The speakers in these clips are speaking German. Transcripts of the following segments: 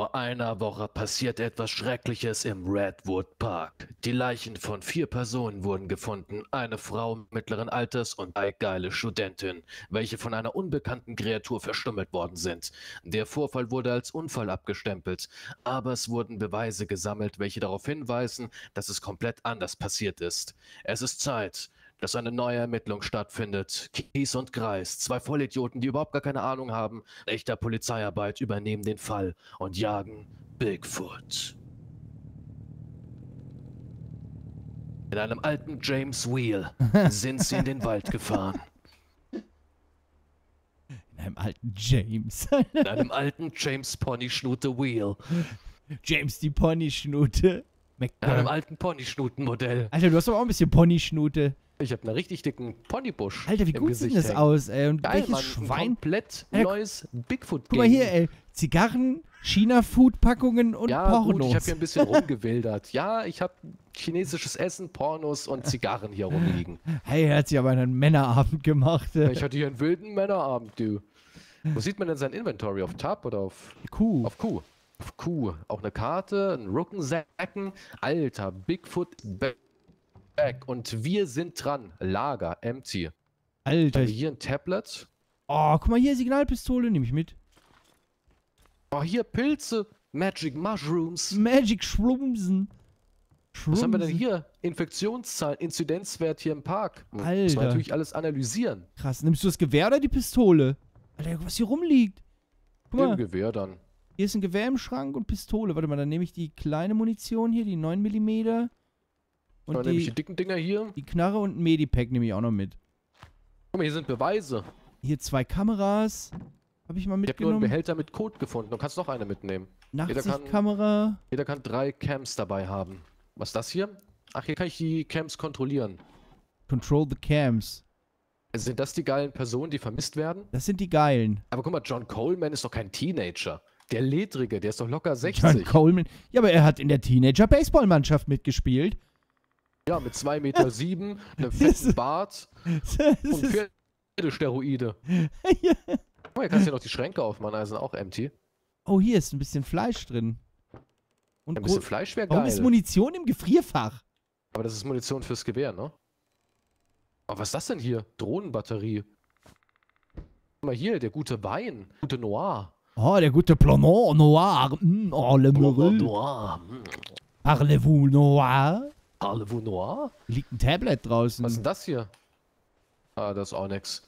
Vor einer Woche passierte etwas Schreckliches im Redwood Park. Die Leichen von vier Personen wurden gefunden, eine Frau mittleren Alters und drei geile Studentinnen, welche von einer unbekannten Kreatur verstümmelt worden sind. Der Vorfall wurde als Unfall abgestempelt, aber es wurden Beweise gesammelt, welche darauf hinweisen, dass es komplett anders passiert ist. Es ist Zeit, dass eine neue Ermittlung stattfindet. Kies und Kreis, zwei Vollidioten, die überhaupt gar keine Ahnung haben, echter Polizeiarbeit übernehmen den Fall und jagen Bigfoot. In einem alten James Wheel sind sie in den Wald gefahren. In einem alten James. In einem alten James Ponyschnute Wheel. James die Ponyschnute. In einem alten Ponyschnutenmodell. Alter, du hast aber auch ein bisschen Ponyschnute. Ich habe einen richtig dicken Ponybusch. Alter, wie gut Gesicht sieht das hängen. aus, ey. Und Geil, welches Mann, ein Schwein. komplett Alter, neues Bigfoot Guck mal hier, ey. Zigarren, China-Food-Packungen und Ja, Pornos. gut, ich habe hier ein bisschen rumgewildert. Ja, ich habe chinesisches Essen, Pornos und Zigarren hier rumliegen. hey, er hat sich aber einen Männerabend gemacht. Äh. Ich hatte hier einen wilden Männerabend, du. Wo sieht man denn sein Inventory? Auf Tab oder auf, Kuh. auf Q? Auf Q. Auch eine Karte, ein Rückensäcken. Alter, Bigfoot Back. Und wir sind dran. Lager, empty. Alter. Ich, hier ein Tablet. oh, guck mal hier, Signalpistole, nehme ich mit. Oh, hier Pilze. Magic Mushrooms. Magic Schrumsen. Was haben wir denn hier? Infektionszahlen, Inzidenzwert hier im Park. Hm, Muss Alter. man natürlich alles analysieren. Krass. Nimmst du das Gewehr oder die Pistole? Alter, was hier rumliegt. Guck Im mal, Gewehr dann. hier ist ein Gewehr im Schrank und Pistole. Warte mal, dann nehme ich die kleine Munition hier, die 9 mm. Und Dann nehme ich die die, dicken Dinger hier. die Knarre und ein Medipack nehme ich auch noch mit. Guck mal, hier sind Beweise. Hier zwei Kameras. Habe ich mal Ich habe nur einen mitgenommen. Behälter mit Code gefunden. Du kannst noch eine mitnehmen. Jeder kann- Nachtsichtkamera. Jeder kann drei Cams dabei haben. Was ist das hier? Ach, hier kann ich die Cams kontrollieren. Control the cams. Sind das die geilen Personen, die vermisst werden? Das sind die Geilen. Aber guck mal, John Coleman ist doch kein Teenager. Der Ledrige, der ist doch locker John 60. Coleman. Ja, aber er hat in der Teenager-Baseballmannschaft mitgespielt. Ja, mit 2,7 Meter, sieben, einem fetten Bart und Pferdesteroide. Ja. Guck mal, hier kannst du ja noch die Schränke aufmachen, also sind auch empty. oh, hier ist ein bisschen Fleisch drin. Und Ein bisschen Fleisch wäre Warum ist geil. Munition im Gefrierfach? Aber das ist Munition fürs Gewehr, ne? Aber was ist das denn hier? Drohnenbatterie. Guck mal hier, der gute Wein. Gute Noir. Oh, der gute Planant Noir. Mm, oh, le. Noir. hm. Parlez-vous Noir? Parlez-vous Noir? Liegt ein Tablet draußen. Was ist denn das hier? Ah, das ist auch nix.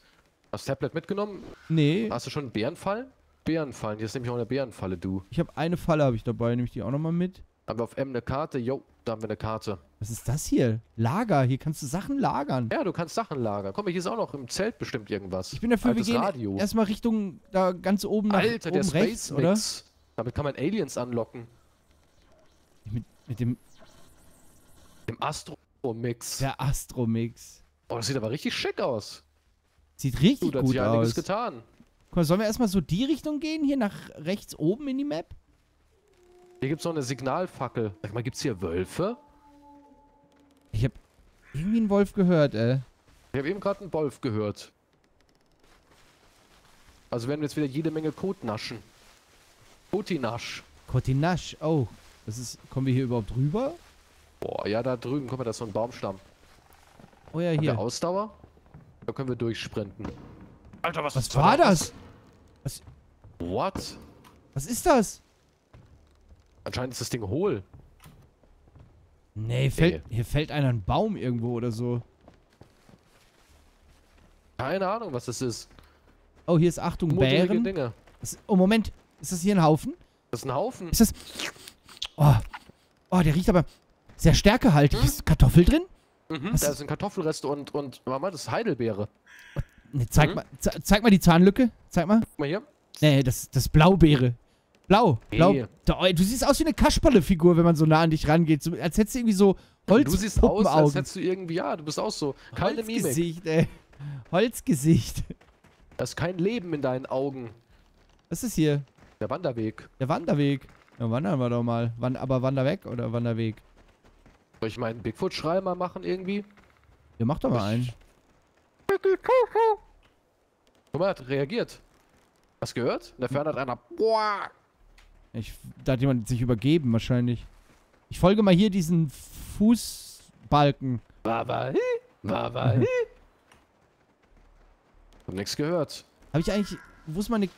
Hast du Tablet mitgenommen? Nee, Hast du schon einen Bärenfall? Bärenfallen. Hier ist nämlich auch eine Bärenfalle, du. ich habe eine Falle habe ich dabei. Nehme ich die auch nochmal mit? Haben wir auf M eine Karte? Jo, da haben wir eine Karte. Was ist das hier? Lager. Hier kannst du Sachen lagern. Ja, du kannst Sachen lagern. Komm mal, hier ist auch noch im Zelt bestimmt irgendwas. Ich bin dafür, Altes wir gehen Radio. erstmal Richtung da ganz oben nach Alter, der oben Space rechts, oder? Mix. Damit kann man Aliens anlocken. Mit, mit dem Astro-Mix. der Astromix. Oh, das sieht aber richtig schick aus. Sieht richtig Du, da hat gut sich einiges aus. getan. Guck mal, sollen wir erstmal so die Richtung gehen, hier nach rechts oben in die Map? Hier gibt's noch eine Signalfackel. Sag mal, gibt's hier Wölfe? Ich habe irgendwie einen Wolf gehört, ey. Ich habe eben gerade einen Wolf gehört. Also werden wir jetzt wieder jede Menge Kot naschen. Kotinasch. Kotinasch. Oh, das ist. Kommen wir hier überhaupt rüber? Boah, ja, da drüben, guck mal, das ist so ein Baumstamm. Oh ja, Haben wir hier. Ausdauer? Da können wir durchsprinten. Alter, was, Was war das? What? Was ist das? Anscheinend ist das Ding hohl. Nee, fällt, hier fällt einer ein Baum irgendwo oder so. Keine Ahnung, was das ist. Oh, hier ist Achtung, Mutterige Bären. Dinge. Das, oh, Moment. Ist das hier ein Haufen? Das ist ein Haufen. Ist das. Oh. Oh, der riecht aber sehr stärkehaltig. Ist Kartoffel drin? Mhm, Was da sind Kartoffelreste und, und, Mama, das ist Heidelbeere. Nee, zeig, Mhm. mal, ze zeig mal die Zahnlücke. Zeig mal. Guck mal hier. Nee, das, das ist Blaubeere. Blau. Blau. Oh, du siehst aus wie eine Kasperle-Figur, wenn man so nah an dich rangeht. So, als hättest du irgendwie so Du siehst aus, als hättest du irgendwie, ja, du bist auch so. Keine Mimik. Holzgesicht, ey. Holzgesicht. Da ist kein Leben in deinen Augen. Was ist hier? Der Wanderweg. Der Wanderweg. Ja, wandern wir doch mal. Wan aber Wanderweg oder Wanderweg? Soll ich meinen Bigfoot-Schrei mal machen irgendwie? Ja, mach doch mal einen. Guck mal, hat reagiert. Hast du gehört? In der Ferne hat einer. Boah! Ich, da hat jemand sich übergeben, wahrscheinlich. Ich folge mal hier diesen Fußbalken. Wawa, hi. Hab nichts gehört. Habe ich eigentlich... Wo ist meine...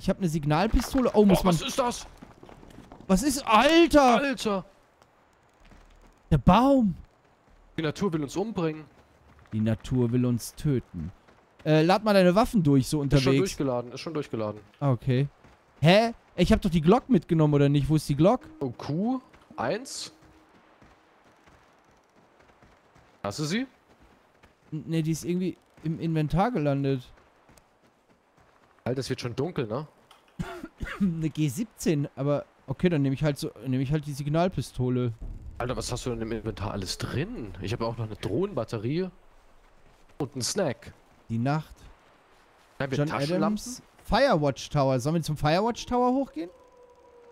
Ich habe eine Signalpistole. Oh, muss Oh, man... was ist das? Was ist... Alter! Alter! Der Baum! Die Natur will uns umbringen. Die Natur will uns töten. Äh, lad mal deine Waffen durch, so Ist schon unterwegs. durchgeladen, ist schon durchgeladen. Ah, okay. Hä? Ich habe doch die Glock mitgenommen, oder nicht? Wo ist die Glock? Oh, Q, eins. Hast du sie? N- Ne, die ist irgendwie im Inventar gelandet. Alter, es wird schon dunkel, ne? Eine G17, aber okay, dann nehme ich halt so, nehme ich halt die Signalpistole. Alter, was hast du denn im Inventar alles drin? Ich habe auch noch eine Drohnenbatterie. Und einen Snack. Die Nacht. Haben wir John Taschenlampen? Adams. Firewatch Tower. Sollen wir zum Firewatch Tower hochgehen?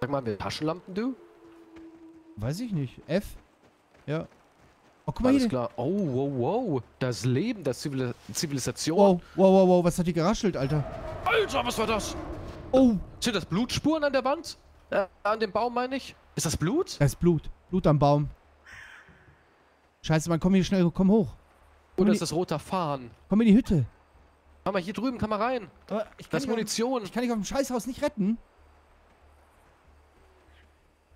Sag mal, haben wir Taschenlampen, du? Weiß ich nicht. F? Ja. Oh, guck mal Alles hier. klar. Oh, wow, wow. Das Leben der Zivil Zivilisation. Wow, wow, wow, wow. Was hat die geraschelt, Alter? Alter, was war das? Oh, Sind das Blutspuren an der Wand? Äh, an dem Baum, meine ich? Ist das Blut? da ist Blut. Blut am Baum. Scheiße, man, komm hier schnell, komm hoch. Komm ist die, das roter Fahren? komm in die Hütte. Komm mal, hier drüben kann man rein. Aber ich Das ist dich auf- Munition. Ich kann dich auf dem Scheißhaus nicht retten.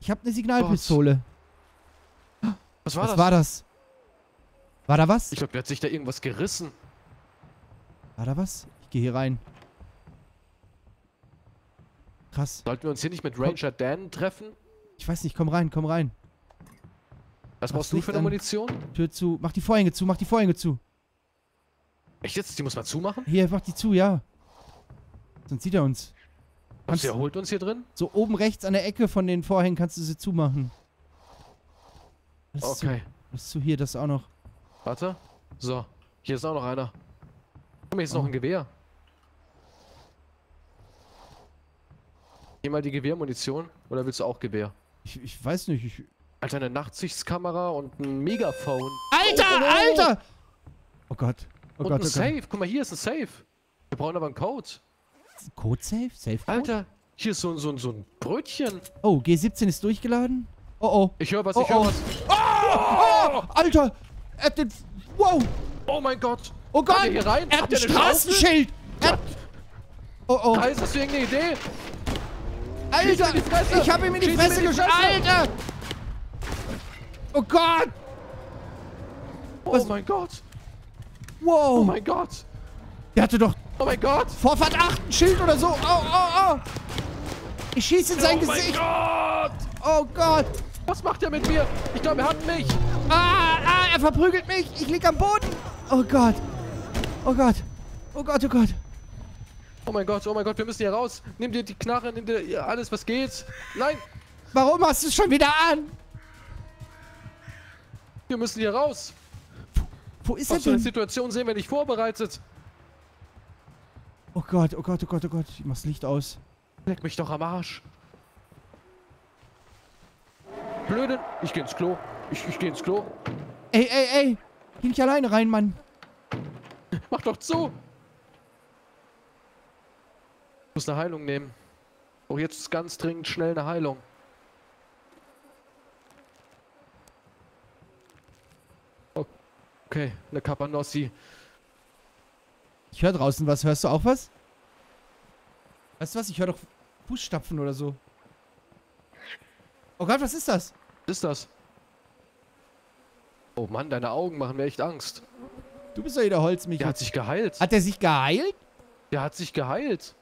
Ich habe eine Signalpistole. Was war Was das? war das? War da was? Ich glaube, der hat sich da irgendwas gerissen. War da was? Ich gehe hier rein. Krass. Sollten wir uns hier nicht mit Ranger Dan treffen? Ich weiß nicht, komm rein, komm rein. Was brauchst du für eine an. Munition? Tür zu. Mach die Vorhänge zu, mach die Vorhänge zu. Echt jetzt? Die muss man zumachen? Hier, mach die zu, ja. Sonst sieht er uns. Was, Kannst- der holt uns hier drin? So oben rechts an der Ecke von den Vorhängen kannst du sie zumachen. Das ist Okay. Zu, das ist zu hier, das auch noch. Warte. So. Hier ist auch noch einer. Mal, hier ist noch Oh. ein Gewehr. Hier mal die Gewehrmunition. Oder willst du auch Gewehr? Ich, ich weiß nicht. Ich, Alter, eine Nachtsichtskamera und ein Megafon. Alter, Oh, oh, oh. Alter! Oh Gott. Oh und Gott, ein oh Gott. Safe. Guck mal, hier ist ein Safe. Wir brauchen aber einen Code. Code Safe? Safe Code? Alter, hier ist so, ein- so, ein- so ein Brötchen. Oh, G17 ist durchgeladen? Oh oh. Ich höre was, Oh, ich höre oh. was. Oh, Alter! Er hat den. Wow! Oh mein Gott. Oh Gott! Der hier rein? Er hat ein? Straßenschild! Er hat, oh oh. Hast du irgendeine Idee? Alter! Fresse! Ich hab ihm in die Fresse geschossen! Alter! Oh Gott! Oh Was- mein Gott. Wow! Oh mein Gott. Der hatte doch Oh mein Gott. Vorfahrt 8 ein Schild oder so! Oh, oh, oh! Ich schieße in sein oh mein Gesicht! Gott. Oh Gott! Was macht er mit mir? Ich glaube, er hat mich. Ah, ah, er verprügelt mich! Ich lieg am Boden! Oh Gott! Oh Gott! Oh Gott, oh Gott! Oh mein Gott, oh mein Gott, wir müssen hier raus. Nimm dir die Knarre, nimm dir alles, was geht. Nein, Warum hast du es schon wieder an? Wir müssen hier raus. Wo ist er Auf so denn? Situation sehen wir nicht vorbereitet. Oh Gott, oh Gott, oh Gott, oh Gott. Ich mach's Licht aus. Leck mich doch am Arsch. Blöde. Ich geh ins Klo. Ich, ich geh ins Klo. Ey, ey, ey! Geh nicht alleine rein, Mann. Mach doch zu. Ich muss eine Heilung nehmen. Oh, jetzt ist ganz dringend schnell eine Heilung. Okay, eine Capanossi. Ich höre draußen was. Hörst du auch was? Weißt du was? Ich höre doch Fußstapfen oder so. Oh Gott, was ist das? Was ist das? Oh Mann, deine Augen machen mir echt Angst. Du bist doch jeder Holzmichel. Der hat sich geheilt. Hat der sich geheilt? Der hat sich geheilt.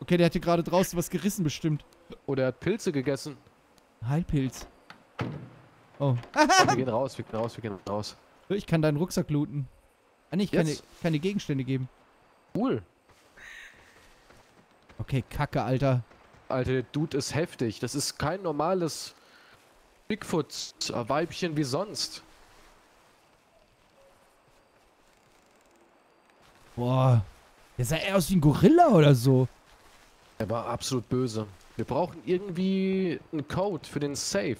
Okay, der hatte gerade draußen was gerissen bestimmt. Oder er hat Pilze gegessen. Heilpilz. Oh. Oh, wir gehen raus, wir gehen raus, wir gehen raus. Ich kann deinen Rucksack looten. Ah, nee, ich kann dir Jetzt? keine Gegenstände geben. Cool. Okay, kacke, Alter. Alter, der Dude ist heftig. Das ist kein normales Bigfoot-Weibchen wie sonst. Boah. Der sah eher aus wie ein Gorilla oder so. Er war absolut böse. Wir brauchen irgendwie einen Code für den Safe.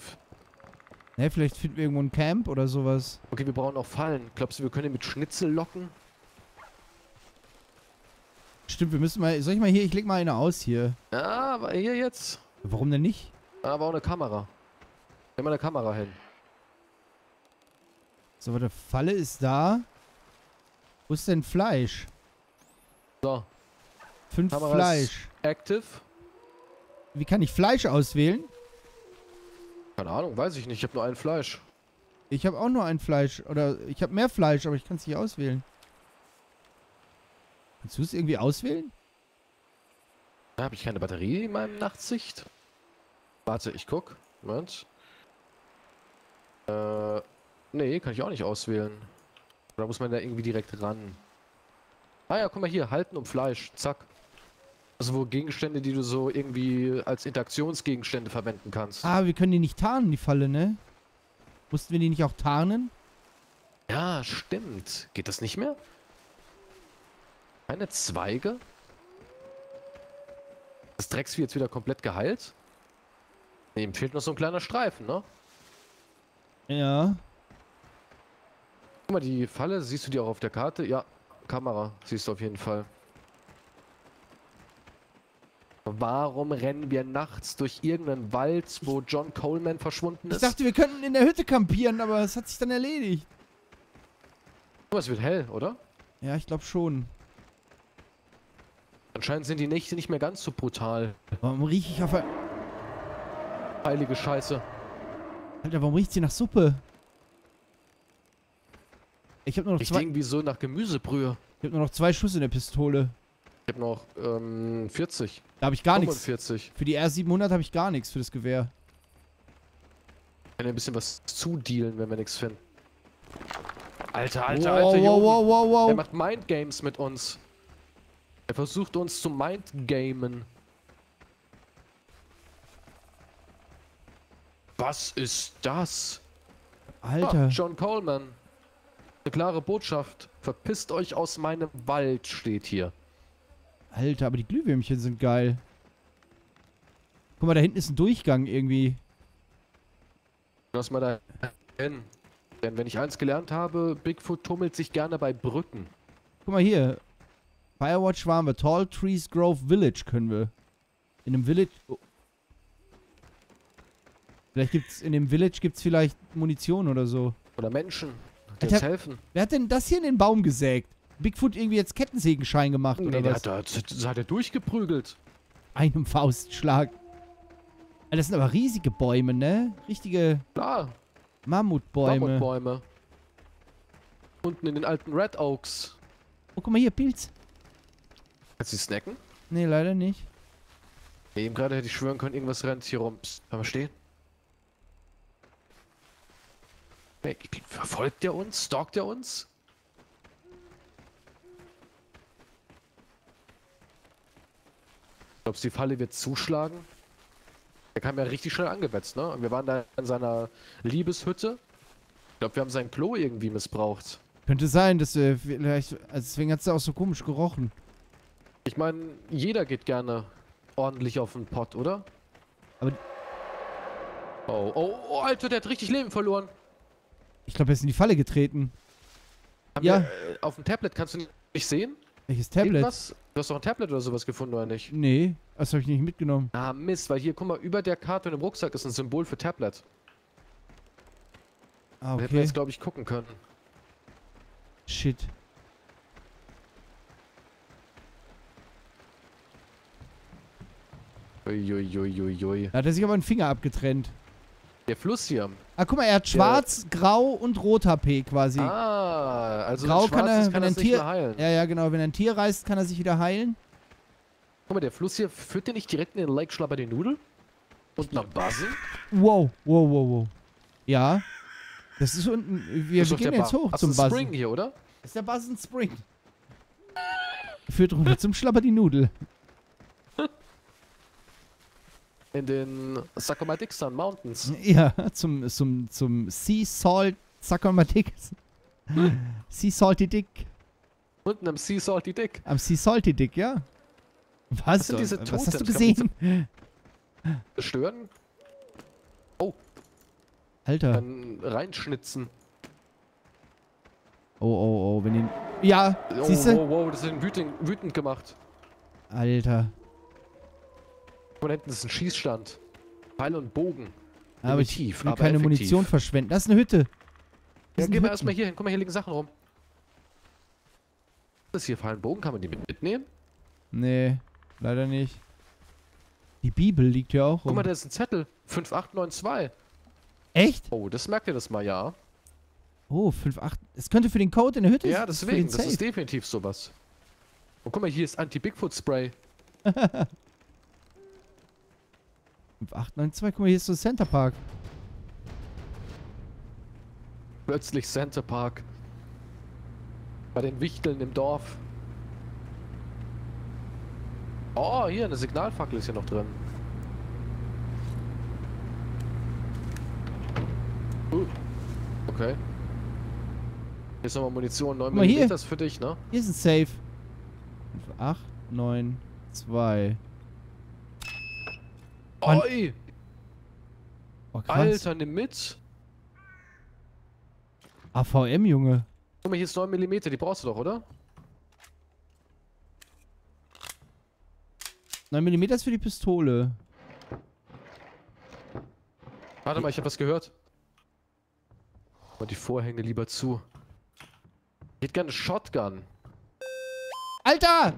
Ne, vielleicht finden wir irgendwo ein Camp oder sowas. Okay, wir brauchen auch Fallen. Glaubst du, wir können ihn mit Schnitzel locken? Stimmt, wir müssen mal. Soll ich mal hier? Ich leg mal eine aus hier. Ja, aber hier jetzt. Warum denn nicht? Aber auch eine Kamera. Nimm mal eine Kamera hin. So, warte, Falle ist da. Wo ist denn Fleisch? So, Fünf Kamera Fleisch. active. Wie kann ich Fleisch auswählen? Keine Ahnung, weiß ich nicht. Ich habe nur ein Fleisch. Ich habe auch nur ein Fleisch. Oder ich habe mehr Fleisch, aber ich kann es nicht auswählen. Kannst du es irgendwie auswählen? Da habe ich keine Batterie in meinem Nachtsicht. Warte, ich guck. Moment. Äh, nee, kann ich auch nicht auswählen. Oder muss man da irgendwie direkt ran? Ah ja, guck mal hier, halten um Fleisch. Zack. Also wo Gegenstände, die du so irgendwie als Interaktionsgegenstände verwenden kannst. Ah, wir können die nicht tarnen, die Falle, ne? Mussten wir die nicht auch tarnen? Ja, stimmt. Geht das nicht mehr? Keine Zweige? Das Drecksvieh jetzt wieder komplett geheilt? Nee, ihm fehlt noch so ein kleiner Streifen, ne? Ja. Guck mal, die Falle, siehst du die auch auf der Karte? Ja, Kamera, siehst du auf jeden Fall. Warum rennen wir nachts durch irgendeinen Wald, wo John Coleman verschwunden Ich ist? dachte, wir könnten in der Hütte kampieren, aber es hat sich dann erledigt. Guck mal, es wird hell, oder? Ja, ich glaube schon. Anscheinend sind die Nächte nicht mehr ganz so brutal. Warum rieche ich auf ein... Heilige Scheiße. Alter, warum riecht sie nach Suppe? Ich habe nur, noch Ich zwei- denke wie so nach Gemüsebrühe. ich hab nur noch zwei Schuss in der Pistole. Ich habe noch ähm, 40. Da habe ich gar nichts. 45. Für die R700 habe ich gar nichts für das Gewehr. Kann ja ein bisschen was zudealen, wenn wir nichts finden. Alter, alter, wow, alter wow, Junge. wow, wow, Er wow. macht Mindgames mit uns. Er versucht uns zu mindgamen. Was ist das? Ah, Alter. John Coleman. Eine klare Botschaft. Verpisst euch aus meinem Wald, steht hier. Alter, aber die Glühwürmchen sind geil. Guck mal, da hinten ist ein Durchgang irgendwie. Lass mal da hin. Denn wenn ich eins gelernt habe, Bigfoot tummelt sich gerne bei Brücken. Guck mal hier. Firewatch waren wir. Tall Trees Grove Village können wir. In einem Village... Oh. Vielleicht gibt's... In dem Village gibt's vielleicht Munition oder so. Oder Menschen, die Alter. uns helfen. Wer hat denn das hier in den Baum gesägt? Bigfoot irgendwie jetzt Kettensägenschein gemacht Nee, oder der was? hat, da- das hat er durchgeprügelt. Einem Faustschlag. Alter, Das sind aber riesige Bäume, ne? Richtige Klar, Mammutbäume. Mammutbäume. Unten in den alten Red Oaks. Oh, guck mal hier, Pilz. Kannst du die snacken? Nee, leider nicht. Eben gerade hätte ich schwören können, irgendwas rennt hier rum. Psst, bleib mal stehen. Verfolgt der uns? Stalkt der uns? Glaubst du, die Falle wird zuschlagen? Der kam ja richtig schnell angewetzt, ne? Und wir waren da in seiner Liebeshütte. Ich glaube, wir haben sein Klo irgendwie missbraucht. Könnte sein, dass wir vielleicht... Also deswegen hat es auch so komisch gerochen. Ich meine, jeder geht gerne ordentlich auf den Pott, oder? Aber- Oh, oh, oh, Alter, der hat richtig Leben verloren. Ich glaube, er ist in die Falle getreten. Haben Ja. wir, äh, auf dem Tablet kannst du nicht sehen? Welches Tablet? Irgendwas? Du hast doch ein Tablet oder sowas gefunden, oder nicht? Nee, das habe ich nicht mitgenommen. Ah, Mist, weil hier, guck mal, über der Karte und im Rucksack ist ein Symbol für Tablet. Ah, Da hätten wir okay. jetzt, glaube ich, gucken können. Shit. Uiuiuiui. Da hat er sich aber einen Finger abgetrennt. Der Fluss hier. Ah, guck mal, er hat schwarz, grau und rot HP quasi. Ah, also Grau kann er, schwarzes wenn er Tier- heilen. Ja, ja, genau. Wenn er ein Tier reißt, kann er sich wieder heilen. Guck mal, der Fluss hier führt der nicht direkt in den Lake Schlapper die Nudel? Und nach Basen? Wow, wow, wow, wow. Ja. Das ist unten. Wir, Das ist wir gehen der jetzt hoch Ach, zum das ist. Spring hier, oder? Das ist der Buzzen Spring. Führt runter zum Schlapper die Nudel. In den Sakomadixan Mountains. Ja, zum, zum, zum Sea Salt Sakomatic. sea Salty Dick. Unten am Sea Salty Dick. Am Sea Salty Dick, ja. Was? sind diese Was hast du gesehen? Stören? Alter. Dann reinschnitzen. Oh, oh, oh. Wenn ihn. Ja, Oh, siehst du? wow, wow, das ist ihn wütend, wütend gemacht. Alter. Guck hinten ist ein Schießstand. Pfeil und Bogen. Aber ich Primitiv, will aber keine effektiv. Munition verschwenden. Das ist eine Hütte. Ja, Das sind gehen wir erstmal hier hin. Guck mal, hier liegen Sachen rum. Was ist hier? Pfeil und Bogen? Kann man die mit mitnehmen? Nee, leider nicht. Die Bibel liegt hier auch Guck mal, rum. da ist ein Zettel. 5892. Echt? Oh, das merkt ihr das mal, ja. Oh, 5,8. Es könnte für den Code in der Hütte Ja, deswegen. Das ist definitiv sowas. Und guck mal, hier ist Anti-Bigfoot-Spray. 5892, guck mal, hier ist so ein Center Park. Plötzlich Center Park. Bei den Wichteln im Dorf. Oh, hier, eine Signalfackel ist hier noch drin. Uh, okay. Hier ist nochmal Munition, 9 Guck mal hier. mm ist für dich, ne? Hier ist ein Safe. 5892. Mann. Oi! Oh. Alter, nimm mit! AVM, Junge. Guck mal, hier ist 9 mm, die brauchst du doch, oder? 9 mm ist für die Pistole. Warte mal, ich habe was gehört. Mal die Vorhänge lieber zu. Ich hätte gerne eine Shotgun. Alter!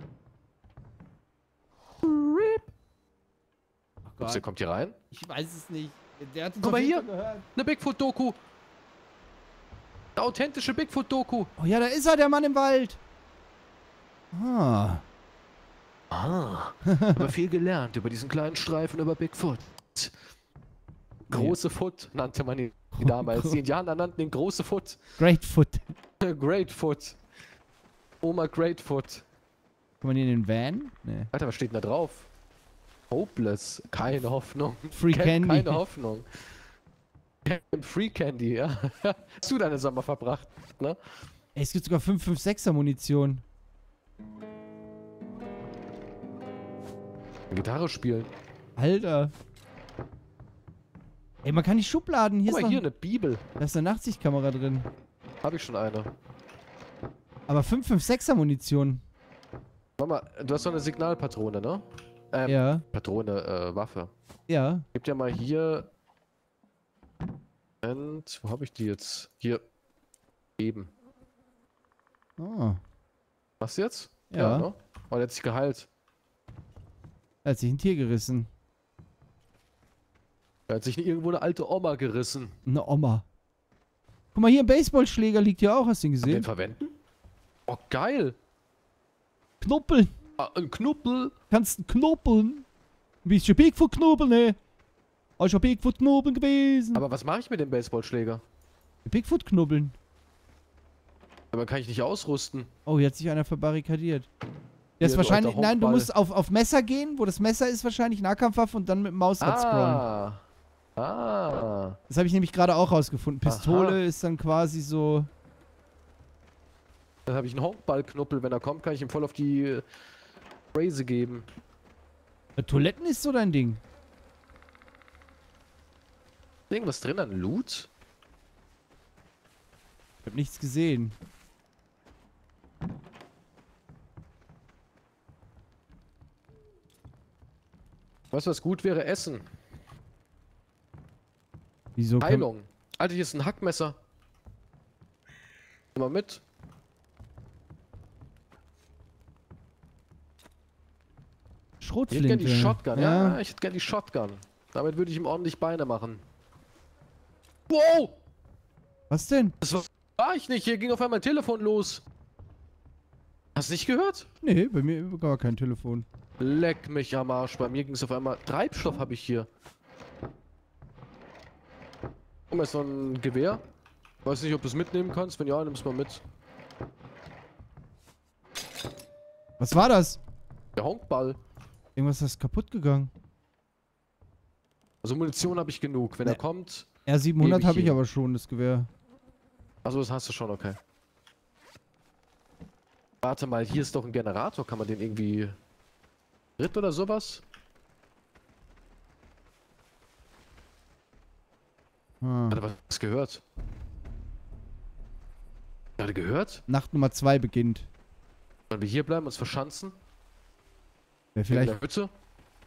Ups, der kommt hier rein. Ich weiß es nicht. Der hat uns Guck mal hier. Eine Bigfoot-Doku. Eine authentische Bigfoot-Doku. Oh ja, da ist er, der Mann im Wald. Ah. Ah, aber viel gelernt über diesen kleinen Streifen über Bigfoot. Große Foot nannte man ihn damals. Die Indianer nannten ihn große Foot. Greatfoot. Great Foot. Oma Greatfoot. Kann man hier in den Van? Nee. Alter, was steht denn da drauf? Hopeless. Keine Hoffnung. Free Camp, Candy. Keine Hoffnung. Free Candy, ja. Hast du deine Sommer verbracht, ne? Ey, es gibt sogar 556er Munition. Gitarre spielen. Alter. Ey, man kann die Schubladen. Hier Guck ist mal, hier eine Bibel. da ist eine Nachtsichtkamera drin. Habe ich schon eine. Aber 556er Munition. Warte mal, du hast doch eine Signalpatrone, ne? Ähm, Ja, Patrone, äh, Waffe. ja. Gib dir mal hier. Und wo habe ich die jetzt? Hier. Eben. Oh. Was jetzt? Ja. ne? Oh, der hat sich geheilt. Da hat sich ein Tier gerissen. Er hat sich irgendwo eine alte Oma gerissen. Eine Oma. Guck mal, hier ein Baseballschläger liegt hier auch. Hast du den Den gesehen? verwenden? Oh, geil. Knuppeln. Ah, ein Knuppel. Kannst du knuppeln? Ein bisschen Bigfoot knubbeln, ne? Oh, ich hab Bigfoot knubbeln gewesen. Aber was mache ich mit dem Baseballschläger? Bigfoot knubbeln. Aber kann ich nicht ausrüsten. Oh, hier hat sich einer verbarrikadiert. Der ist du wahrscheinlich. Nein, du musst auf, auf Messer gehen, wo das Messer ist, wahrscheinlich Nahkampfwaffe und dann mit dem Mausrad scrollen. Ah. Ah. Das habe ich nämlich gerade auch rausgefunden. Pistole Aha. ist dann quasi so. Dann habe ich einen Hochballknuppel. Wenn er kommt, kann ich ihm voll auf die Raise geben. Äh, Toiletten ist so dein Ding. Irgendwas drin an Loot? Ich hab nichts gesehen. Du, was gut wäre? Essen. Wieso? Heilung. Alter, hier ist ein Hackmesser. Nimm mal mit. Ich hätte Schrotflinte. gern die Shotgun. Ja. Ja. ich hätte gern die Shotgun. Damit würde ich ihm ordentlich Beine machen. Wow! Was denn? Das war, war ich nicht. Hier ging auf einmal ein Telefon los. Hast du nicht gehört? Nee, bei mir gar kein Telefon. Leck mich am Arsch. Bei mir ging es auf einmal. Treibstoff habe ich hier. Guck mal, ist noch ein Gewehr. Weiß nicht, ob du es mitnehmen kannst. Wenn ja, nimm's mal mit. Was war das? Der Honkball. Irgendwas ist kaputt gegangen. Also Munition habe ich genug. Wenn Ne. er kommt. R700 Gebe habe ich aber schon, das Gewehr. Also das hast du schon, okay. Warte mal, hier ist doch ein Generator. Kann man den irgendwie... Ritt oder sowas? Ah. Hat er was gehört? Gerade gehört? Nacht Nummer 2 beginnt. Sollen wir hier bleiben, uns verschanzen? Wäre Vielleicht. vielleicht, In der Hütte?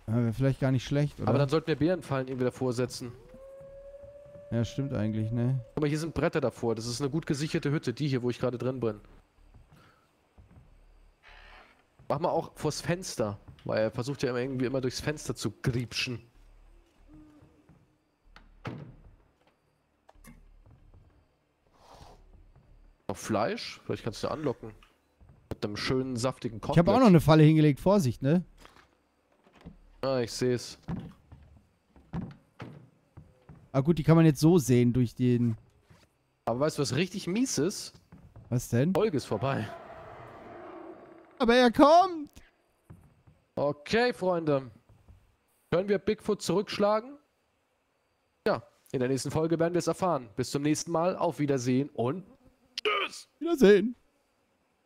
Ja, Wäre vielleicht gar nicht schlecht, oder? Aber dann sollten wir Bärenfallen irgendwie davor setzen. ja, stimmt eigentlich, ne? Guck mal, hier sind Bretter davor. Das ist eine gut gesicherte Hütte, die hier, wo ich gerade drin bin. Mach mal auch vors Fenster, weil er versucht ja immer irgendwie immer durchs Fenster zu griepschen. Noch Fleisch? Vielleicht kannst du anlocken. Mit einem schönen, saftigen Kotelett. Ich habe auch noch eine Falle hingelegt, Vorsicht, ne? Ah, ich seh's. Ah gut, die kann man jetzt so sehen durch den... Aber weißt du, was richtig mies ist? Was denn? Folge ist vorbei. Aber er kommt! Okay, Freunde. Können wir Bigfoot zurückschlagen? Ja, in der nächsten Folge werden wir es erfahren. Bis zum nächsten Mal. Auf Wiedersehen und tschüss! Wiedersehen.